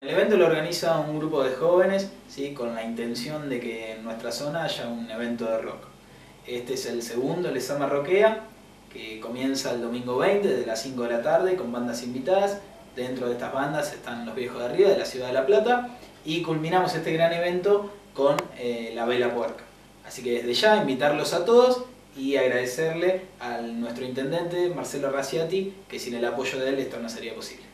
El evento lo organiza un grupo de jóvenes ¿sí? con la intención de que en nuestra zona haya un evento de rock. Este es el segundo, el Sama Roquea, que comienza el domingo 20 desde las 5 de la tarde con bandas invitadas. Dentro de estas bandas están los viejos de arriba de la ciudad de La Plata y culminamos este gran evento con eh, la Vela Puerca. Así que desde ya invitarlos a todos y agradecerle a nuestro intendente Marcelo Raciati que sin el apoyo de él esto no sería posible.